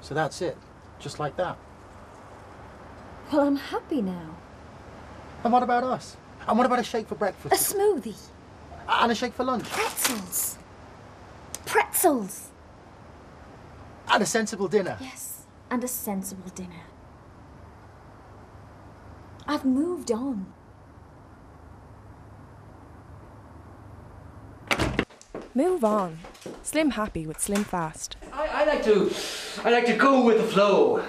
So that's it. Just like that. Well, I'm happy now. And what about us? And what about a shake for breakfast? A smoothie. And a shake for lunch? Pretzels. Pretzels. And a sensible dinner? Yes, and a sensible dinner. I've moved on. Move on. Slim happy with Slim Fast. I, I like to, I like to go with the flow.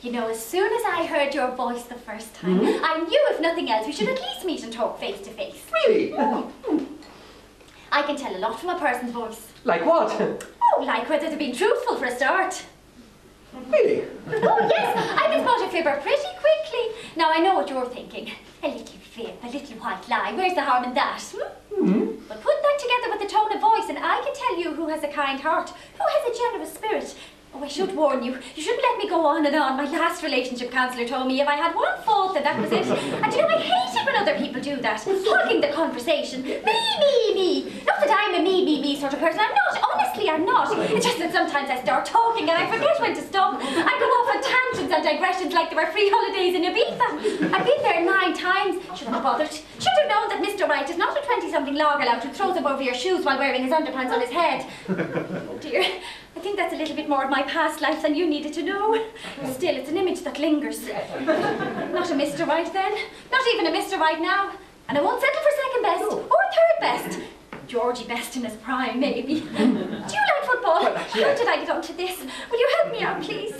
You know, as soon as I heard your voice the first time, I knew if nothing else we should at least meet and talk face to face. Really? I can tell a lot from a person's voice. Like what? Oh, like whether they're being truthful for a start. Really? Oh, yes, I can spot a fibber pretty quickly. Now, I know what you're thinking. A little fib, a little white lie. Where's the harm in that? Hmm? But put that together with the tone of voice, and I can tell you who has a kind heart, who has a generous spirit. Oh, I should warn you. You shouldn't let me go on and on. My last relationship counsellor told me if I had one fault, then that was it. And you know, I hate it when other people do that, hogging the conversation. Me, me, me. Not that I'm a me, me, me sort of person. I'm not. Honestly, I'm not. It's just that sometimes I start talking and I forget when to stop. I go off on tangents and digressions like there were free holidays in Ibiza. I've been there nine times. Shouldn't have bothered. Should have known that Mr. Right is not a 20-something lager lout who throws up over your shoes while wearing his underpants on his head. Oh dear. I think that's a little bit more of my past life than you needed to know. Still, it's an image that lingers. Not a Mr. Right then. Not even a Mr. Right now. And I won't settle for second best or third best. Georgie best in his prime, maybe. Do you like football? How did I get onto this? Will you help me out, please?